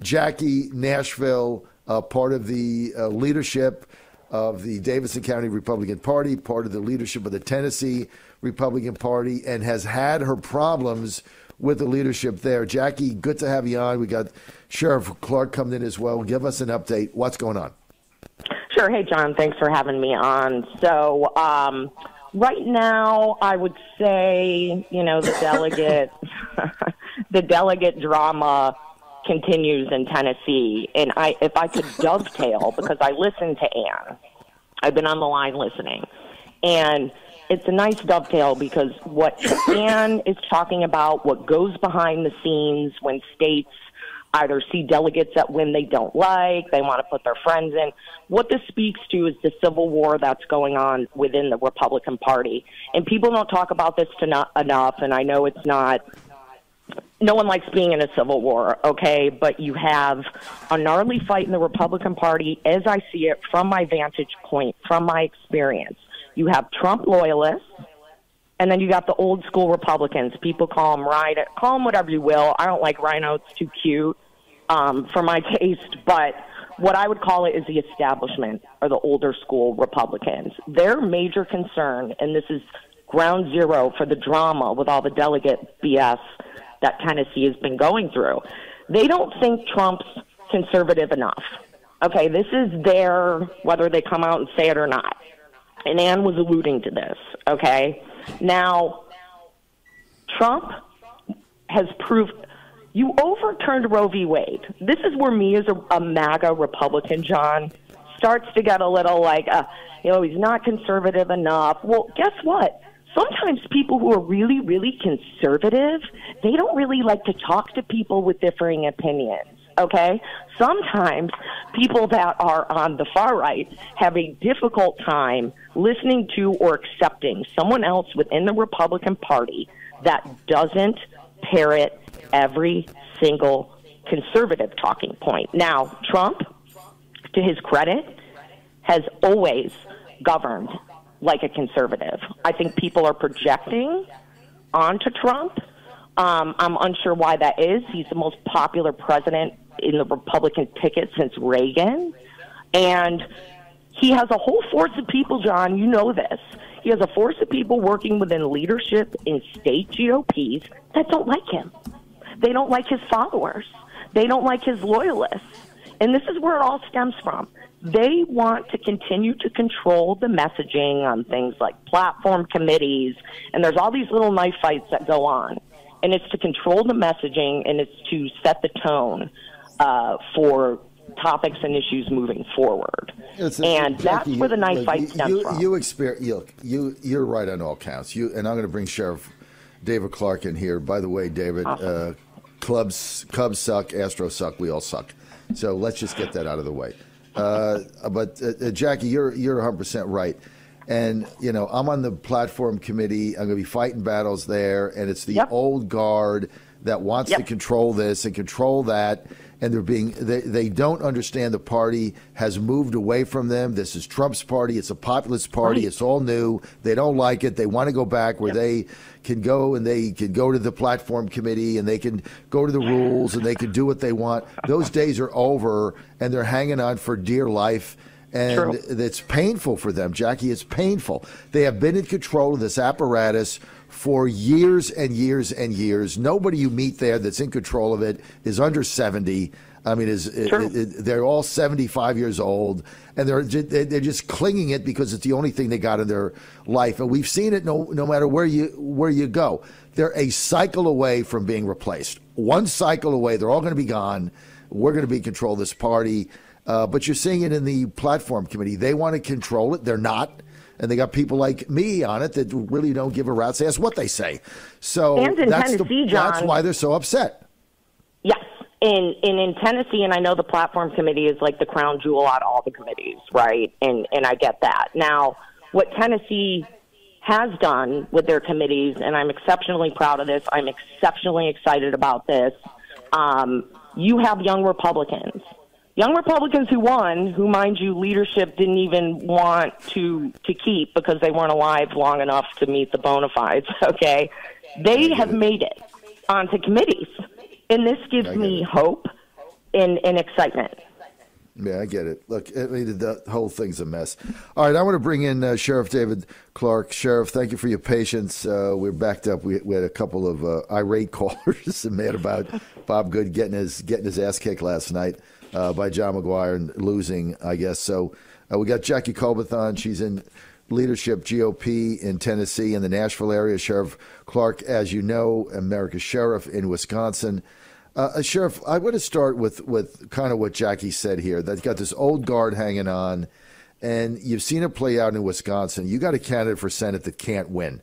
Jackie Nashville, uh, part of the uh, leadership of the Davidson County Republican Party, part of the leadership of the Tennessee Republican Party, and has had her problems with the leadership there. Jackie, good to have you on. We got Sheriff Clarke coming in as well. Give us an update. What's going on? Sure. Hey, John. Thanks for having me on. So, um, right now, I would say, you know, the delegate, the delegate drama continues in Tennessee. And I, if I could dovetail, because I listened to Ann, I've been on the line listening, and it's a nice dovetail because what Ann is talking about, what goes behind the scenes when states either see delegates that win they don't like, they want to put their friends in. What this speaks to is the civil war that's going on within the Republican Party. And people don't talk about this to not enough, and I know it's not. No one likes being in a civil war, okay? But you have a gnarly fight in the Republican Party, as I see it from my vantage point, from my experience. You have Trump loyalists, and then you got the old school Republicans. People call them RINO, call them whatever you will. I don't like RINO; it's too cute um, for my taste, but what I would call it is the establishment or the older school Republicans. Their major concern, and this is ground zero for the drama with all the delegate BS that Tennessee has been going through, they don't think Trump's conservative enough. Okay, this is their, whether they come out and say it or not. And Ann was alluding to this, okay? Now, Trump has proved you overturned Roe v. Wade. This is where me as a, a MAGA Republican, John, starts to get a little like, uh, you know, he's not conservative enough. Well, guess what? Sometimes people who are really, really conservative, they don't really like to talk to people with differing opinions. Okay? Sometimes people that are on the far right have a difficult time listening to or accepting someone else within the Republican Party that doesn't parrot every single conservative talking point. Now, Trump, to his credit, has always governed like a conservative. I think people are projecting onto Trump. Um, I'm unsure why that is. He's the most popular president in the Republican ticket since Reagan. And he has a whole force of people, John, you know this. He has a force of people working within leadership in state GOPs that don't like him. They don't like his followers. They don't like his loyalists. And this is where it all stems from. They want to continue to control the messaging on things like platform committees, and there's all these little knife fights that go on. And it's to control the messaging and it's to set the tone uh, for topics and issues moving forward. and that's where the knife fight stems you, from. You, experience, look, you, you're right on all counts. You, and I'm going to bring Sheriff David Clarke in here. By the way, David, awesome. uh, clubs Cubs suck, Astros suck, we all suck. So let's just get that out of the way. Uh, but uh, uh Jackie, you're you're 100 percent right. And you know, I'm on the platform committee. I'm going to be fighting battles there, and it's the yep. old guard that wants yep. to control this and control that and they're being they, they don't understand the party has moved away from them. This is Trump's party. It's a populist party. Right. It's all new. They don't like it. They want to go back where yep. they can go and they can go to the platform committee and they can go to the rules and they can do what they want. Those days are over and they're hanging on for dear life and True. it's painful for them, Jackie. It's painful. They have been in control of this apparatus for years and years and years. Nobody you meet there that's in control of it is under 70. I mean, is it, it, they're all 75 years old, and they're they're just clinging it because it's the only thing they got in their life. And we've seen it no no matter where you where you go. They're a cycle away from being replaced. One cycle away, they're all going to be gone. We're going to be control of this party. Uh, but you're seeing it in the platform committee. They want to control it. They're not and they got people like me on it that really don't give a rat's ass what they say. So that's, the, John, that's why they're so upset. Yes. In, in in Tennessee, and I know the platform committee is like the crown jewel out of all the committees, right? And and I get that. Now, what Tennessee has done with their committees, and I'm exceptionally proud of this. I'm exceptionally excited about this. Um, you have young Republicans young Republicans who won, who mind you, leadership didn't even want to to keep because they weren't alive long enough to meet the bona fides. Okay, they have made it onto committees, and this gives me hope in in excitement. Yeah, I get it. Look, I mean, the whole thing's a mess. All right, I want to bring in uh, Sheriff David Clarke. Sheriff, thank you for your patience. Uh, we're backed up. We, we, had a couple of uh, irate callers mad about Bob Good getting his getting his ass kicked last night uh, by John McGuire and losing, I guess. So uh, we got Jackie Colbeth on. She's in leadership GOP in Tennessee in the Nashville area. Sheriff Clarke, as you know, America's sheriff in Wisconsin. Uh, uh, Sheriff, I want to start with, with kind of what Jackie said here. That's got this old guard hanging on, and you've seen it play out in Wisconsin. You got a candidate for Senate that can't win.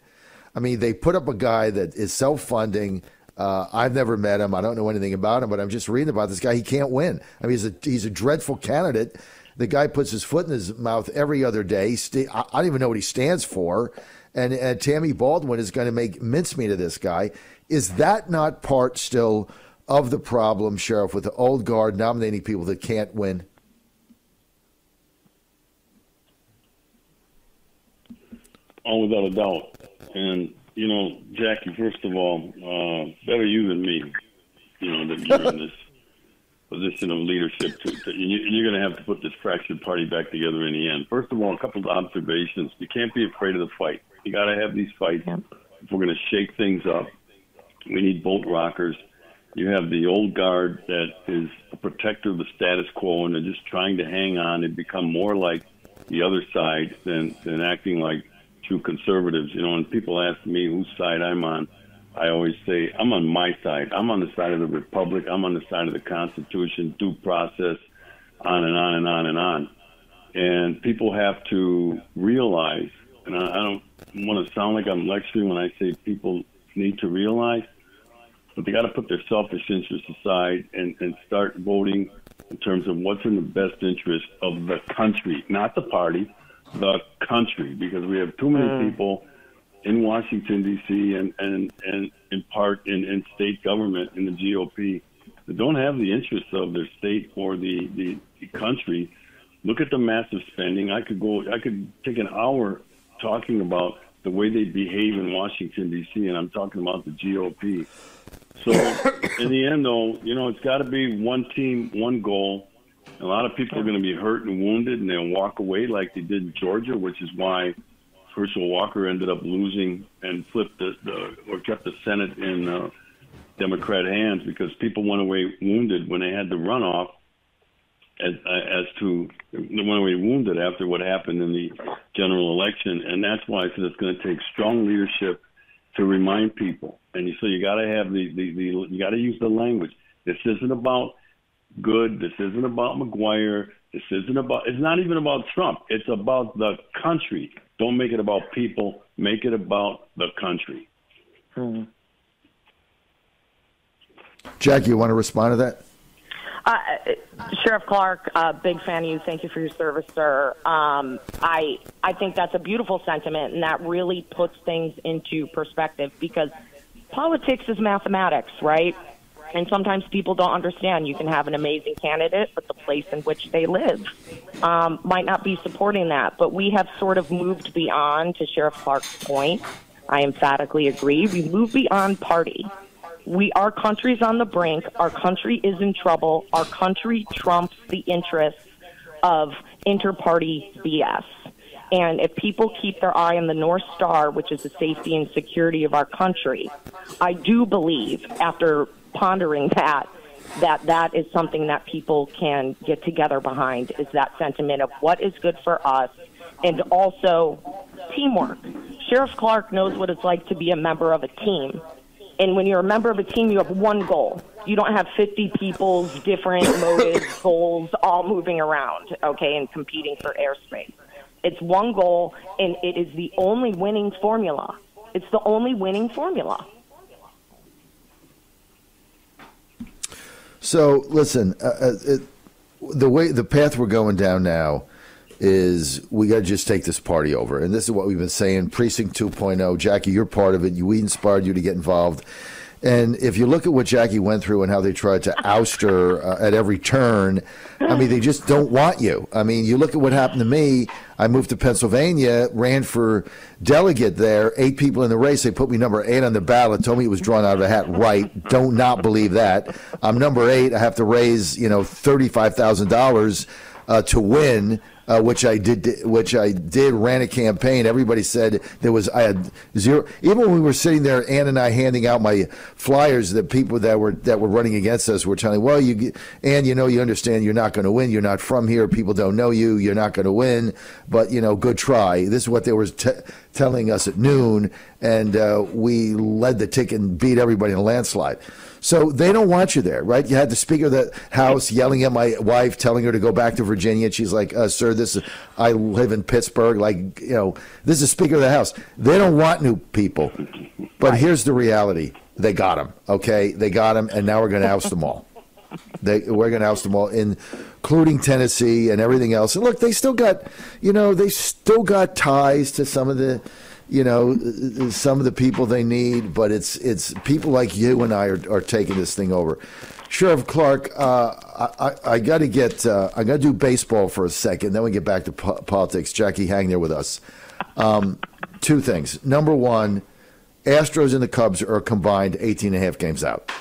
I mean, they put up a guy that is self funding. Uh, I've never met him. I don't know anything about him, but I'm just reading about this guy. He can't win. I mean, he's a he's a dreadful candidate. The guy puts his foot in his mouth every other day. I don't even know what he stands for. And, and Tammy Baldwin is going to make mincemeat of this guy. Is that not part still of the problem, Sheriff, with the old guard nominating people that can't win? Oh, without a doubt. And, you know, Jackie, first of all, uh, better you than me, you know, that you're in this position of leadership. To, to, you're going to have to put this fractured party back together in the end. First of all, a couple of observations. You can't be afraid of the fight. You got to have these fights. If we're going to shake things up, we need bolt rockers you have the old guard that is a protector of the status quo and they're just trying to hang on and become more like the other side than, than acting like true conservatives. You know, when people ask me whose side I'm on, I always say, I'm on my side. I'm on the side of the Republic. I'm on the side of the Constitution, due process, on and on and on and on. And people have to realize, and I, I don't want to sound like I'm lecturing when I say people need to realize – but they got to put their selfish interests aside and, and start voting in terms of what's in the best interest of the country, not the party, the country, because we have too many mm. people in Washington D.C. and and and in part in, in state government in the GOP that don't have the interests of their state or the, the the country. Look at the massive spending. I could go. I could take an hour talking about the way they behave in Washington D.C. and I'm talking about the GOP. So in the end, though, you know, it's got to be one team, one goal. A lot of people are going to be hurt and wounded, and they'll walk away like they did in Georgia, which is why Herschel Walker ended up losing and flipped the, the or kept the Senate in uh, Democrat hands because people went away wounded when they had the runoff as, as to they went away wounded after what happened in the general election, and that's why I said it's going to take strong leadership to remind people. And so you got to have the, the, the you got to use the language. This isn't about Good. This isn't about McGuire. This isn't about. It's not even about Trump. It's about the country. Don't make it about people. Make it about the country. Hmm. Jackie, you want to respond to that? Uh, Sheriff Clarke, uh, big fan of you. Thank you for your service, sir. Um, I I think that's a beautiful sentiment, and that really puts things into perspective because politics is mathematics, right? And sometimes people don't understand. You can have an amazing candidate, but the place in which they live um, might not be supporting that. But we have sort of moved beyond, to Sheriff Clarke's point. I emphatically agree. We move beyond party we our country's on the brink. Our country is in trouble. Our country trumps the interests of inter-party BS. And if people keep their eye on the North Star, which is the safety and security of our country, I do believe, after pondering that, that that is something that people can get together behind is that sentiment of what is good for us and also teamwork. Sheriff Clarke knows what it's like to be a member of a team and when you're a member of a team, you have one goal. You don't have 50 people's different motives, goals, all moving around, okay, and competing for airspace. It's one goal, and it is the only winning formula. It's the only winning formula. So, listen, uh, uh it, the way the path we're going down now is we got to just take this party over. And this is what we've been saying. Precinct 2.0, Jackie, you're part of it. We inspired you to get involved. And if you look at what Jackie went through and how they tried to oust her uh, at every turn, I mean, they just don't want you. I mean, you look at what happened to me. I moved to Pennsylvania, ran for delegate there, eight people in the race. They put me number eight on the ballot, told me it was drawn out of a hat. Right. Don't not believe that. I'm number eight. I have to raise, you know, $35,000 uh, to win uh, which I did, which I did, ran a campaign. Everybody said there was I had zero. Even when we were sitting there, Ann and I handing out my flyers, the people that were that were running against us were telling, "Well, you, Ann, you know, you understand, you're not going to win. You're not from here. People don't know you. You're not going to win. But you know, good try." This is what they were t- telling us at noon, and uh, we led the ticket and beat everybody in a landslide. So they don't want you there, right? You had the Speaker of the House yelling at my wife, telling her to go back to Virginia. And she's like, uh, "Sir, this is I live in Pittsburgh. Like, you know, this is Speaker of the House. They don't want new people. But here's the reality: they got them. Okay, they got them, and now we're going to oust them all. They, we're going to oust them all, including Tennessee and everything else. And look, they still got, you know, they still got ties to some of the you know, some of the people they need, but it's it's people like you and I are, are taking this thing over. Sheriff Clarke, uh, I, I got to get uh, I got to do baseball for a second, then we get back to po- politics. Jackie, hang there with us. Um, two things. Number one, Astros and the Cubs are combined 18 and a half games out.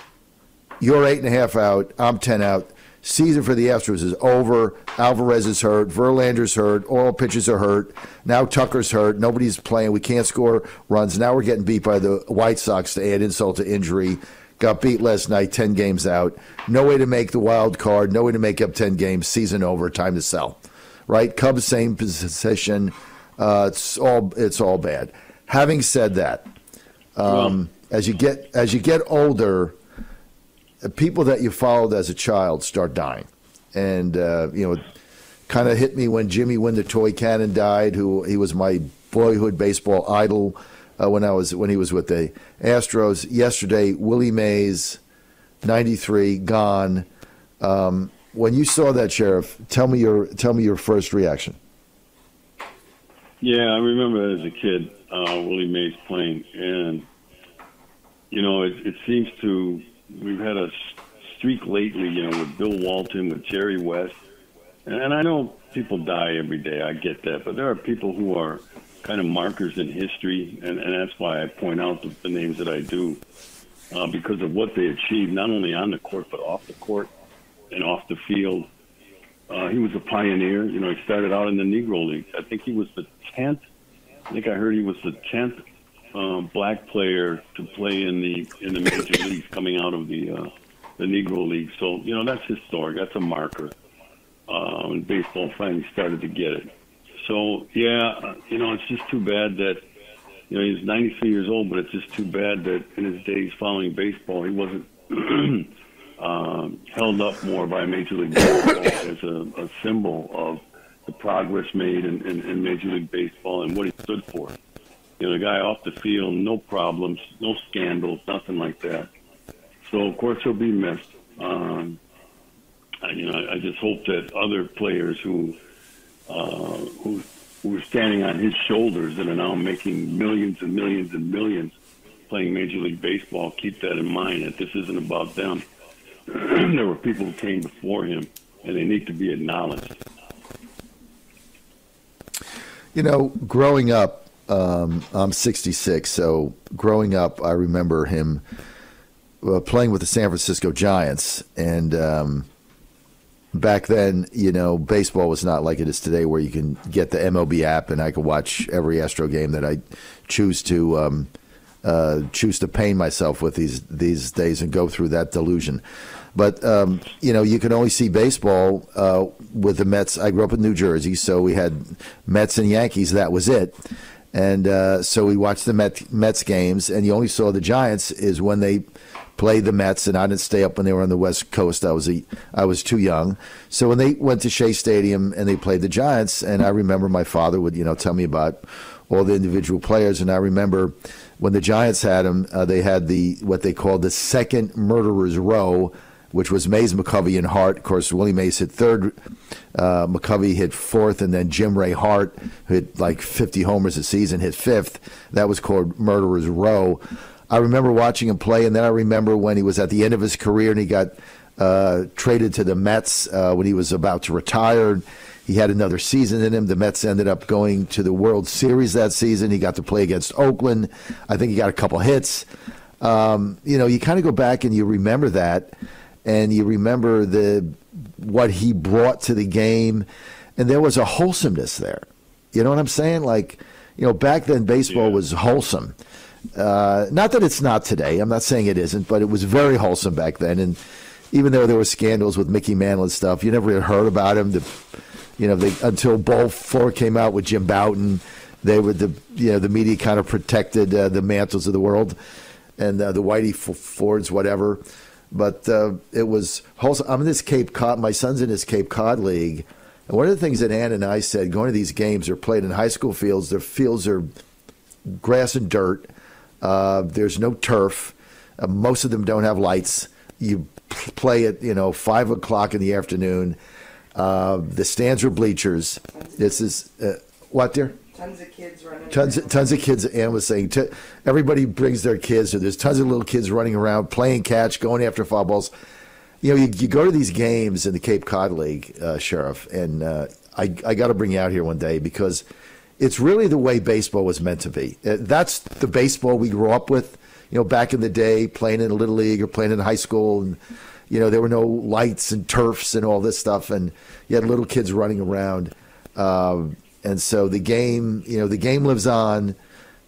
You're eight and a half out. I'm 10 out season for the Astros is over. Alvarez is hurt. Verlander's hurt. Oral pitches are hurt. Now Tucker's hurt. Nobody's playing. We can't score runs. Now we're getting beat by the White Sox to add insult to injury. Got beat last night, 10 games out. No way to make the wild card. No way to make up 10 games. Season over. Time to sell. Right? Cubs, same position. Uh, it's all it's all bad. Having said that, um, well, as you get as you get older, people that you followed as a child start dying, and uh, you know, kind of hit me when Jimmy Wynn the Toy Cannon died. Who he was my boyhood baseball idol uh, when I was when he was with the Astros. Yesterday, Willie Mays, ninety three, gone. Um, when you saw that, Sheriff, tell me your tell me your first reaction. Yeah, I remember as a kid, uh, Willie Mays playing, and you know, it, it seems to we've had a streak lately, you know, with Bill Walton, with Jerry West, and I know people die every day. I get that, but there are people who are kind of markers in history, and, and that's why I point out the, the names that I do, uh, because of what they achieved, not only on the court but off the court and off the field. Uh, he was a pioneer. You know, he started out in the Negro League. I think he was the tenth. I think I heard he was the tenth um, black player to play in the in the major leagues coming out of the uh, the Negro League. So you know that's historic. That's a marker. Uh, when baseball finally started to get it. So yeah, you know it's just too bad that you know he's 93 years old, but it's just too bad that in his days following baseball he wasn't. um, held up more by Major League Baseball as a, a symbol of the progress made in, in, in Major League Baseball and what he stood for. You know, the guy off the field, no problems, no scandals, nothing like that. So of course he'll be missed. Um, I, you know, I just hope that other players who uh, who who are standing on his shoulders and are now making millions and millions and millions playing Major League Baseball keep that in mind that this isn't about them. there were people who came before him, and they need to be acknowledged. You know, growing up, um, I'm 66, so growing up, I remember him uh, playing with the San Francisco Giants, and um, back then, you know, baseball was not like it is today, where you can get the MLB app and I can watch every Astro game that I choose to um, uh, choose to pain myself with these these days and go through that delusion. But um, you know, you can only see baseball uh, with the Mets. I grew up in New Jersey, so we had Mets and Yankees. That was it. And uh, so we watched the Met, Mets games, and you only saw the Giants is when they played the Mets, and I didn't stay up when they were on the West Coast. I was a, I was too young. So when they went to Shea Stadium and they played the Giants, and I remember my father would you know tell me about all the individual players, and I remember when the Giants had them, uh, they had the what they called the second murderers row which was Mays, McCovey, and Hart. Of course, Willie Mays hit third, uh, McCovey hit fourth, and then Jim Ray Hart, who hit like 50 homers a season, hit fifth. That was called Murderer's Row. I remember watching him play, and then I remember when he was at the end of his career and he got uh, traded to the Mets uh, when he was about to retire. He had another season in him. The Mets ended up going to the World Series that season. He got to play against Oakland. I think he got a couple hits. Um, you know, you kind of go back and you remember that, and you remember the what he brought to the game, and there was a wholesomeness there. You know what I'm saying? Like, you know, back then baseball Yeah. was wholesome. Uh, not that it's not today. I'm not saying it isn't, but it was very wholesome back then. And even though there were scandals with Mickey Mantle and stuff, you never really heard about him. The, you know, they, until Ball Four came out with Jim Bouton, they were the you know the media kind of protected uh, the mantles of the world and uh, the Whitey F- Fords, whatever. But uh, it was wholesome. I'm in this Cape Cod. My son's in this Cape Cod league, and one of the things that Ann and I said going to these games are played in high school fields. Their fields are grass and dirt. Uh, there's no turf. Uh, most of them don't have lights. You play at you know five o'clock in the afternoon. Uh, the stands are bleachers. This is uh, what dear. Tons of kids running. Tons, around. tons of kids. Ann was saying, t- everybody brings their kids. So there's tons of little kids running around, playing catch, going after foul balls. You know, you, you go to these games in the Cape Cod League, uh, Sheriff, and uh, I, I got to bring you out here one day because it's really the way baseball was meant to be. Uh, that's the baseball we grew up with. You know, back in the day, playing in a little league or playing in high school, and you know there were no lights and turfs and all this stuff, and you had little kids running around. Um, and so the game, you know, the game lives on,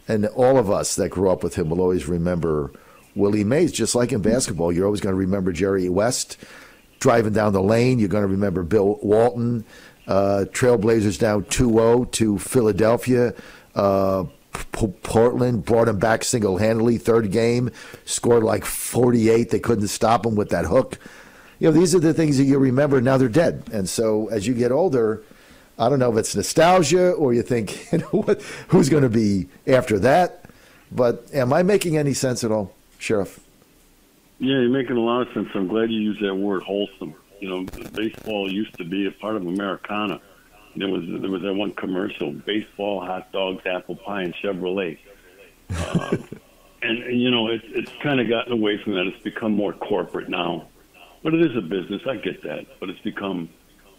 and all of us that grew up with him will always remember Willie Mays. Just like in basketball, you're always going to remember Jerry West driving down the lane. You're going to remember Bill Walton, uh, Trailblazers down 2-0 to Philadelphia. Uh, Portland brought him back single handedly. Third game, scored like 48. They couldn't stop him with that hook. You know, these are the things that you remember. Now they're dead. And so as you get older, I don't know if it's nostalgia or you think, you know, what, who's going to be after that? But am I making any sense at all, Sheriff? Yeah, you're making a lot of sense. I'm glad you used that word wholesome. You know, baseball used to be a part of Americana. There was there was that one commercial: baseball, hot dogs, apple pie, and Chevrolet. Uh, and, and you know, it's it's kind of gotten away from that. It's become more corporate now, but it is a business. I get that, but it's become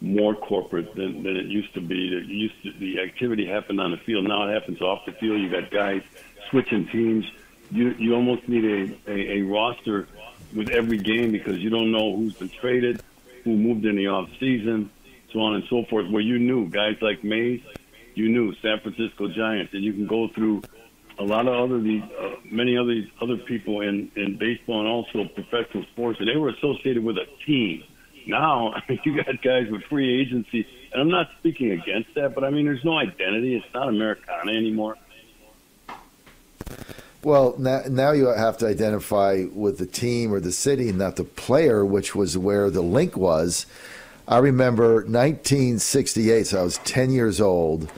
more corporate than, than it used to be. It used to, the activity happened on the field. Now it happens off the field. You got guys switching teams. You you almost need a, a, a roster with every game because you don't know who's been traded, who moved in the off season, so on and so forth. Where you knew guys like Mays, you knew San Francisco Giants, and you can go through a lot of other these uh, many other other people in in baseball and also professional sports, and they were associated with a team. Now, you got guys with free agency, and I'm not speaking against that, but I mean, there's no identity. It's not Americana anymore. Well, now, now you have to identify with the team or the city, not the player, which was where the link was. I remember 1968, so I was 10 years old,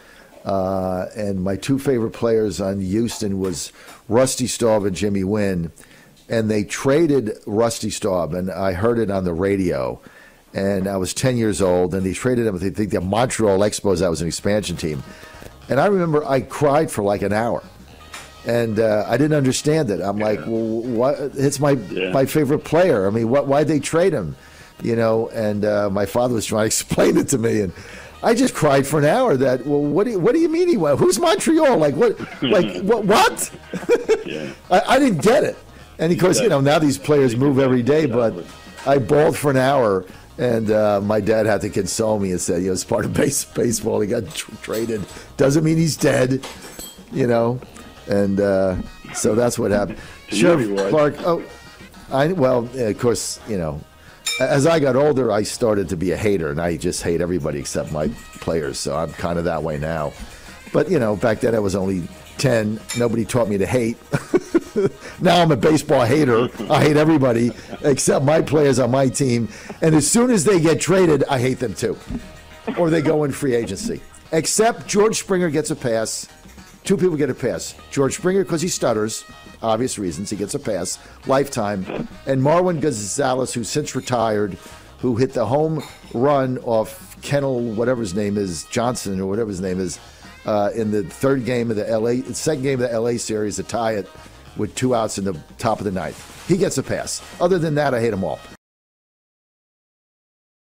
uh, and my two favorite players on Houston was Rusty Staub and Jimmy Wynn, and they traded Rusty Staub, and I heard it on the radio, and I was 10 years old, and they traded him with I think the Montreal Expos. That was an expansion team, and I remember I cried for like an hour and uh, I didn't understand it. I'm like, well, what? It's my Yeah. my favorite player. I mean, what? Why'd they trade him? You know, and uh, my father was trying to explain it to me, and I just cried for an hour. That well, what do you, what do you mean he went? Who's Montreal? Like what? Like what? What? Yeah. I, I didn't get it. And of course, you know, now these players move every day, but I bawled for an hour. And uh, my dad had to console me and said, you know, it's part of base, baseball. He got tr- traded. Doesn't mean he's dead, you know. And uh, so that's what happened. Sheriff know. Clarke, oh, I, well, of course, you know, as I got older, I started to be a hater, and I just hate everybody except my players. So I'm kind of that way now. But you know, back then I was only ten. Nobody taught me to hate. now I'm a baseball hater. I hate everybody except my players on my team. And as soon as they get traded, I hate them too, or they go in free agency. Except George Springer gets a pass. Two people get a pass. George Springer because he stutters, obvious reasons. He gets a pass, lifetime. And Marwin Gonzalez, who's since retired, who hit the home run off Kennel, whatever his name is, Johnson or whatever his name is, uh, in the third game of the LA, second game of the LA series to tie it. With two outs in the top of the ninth. He gets a pass. Other than that, I hate them all.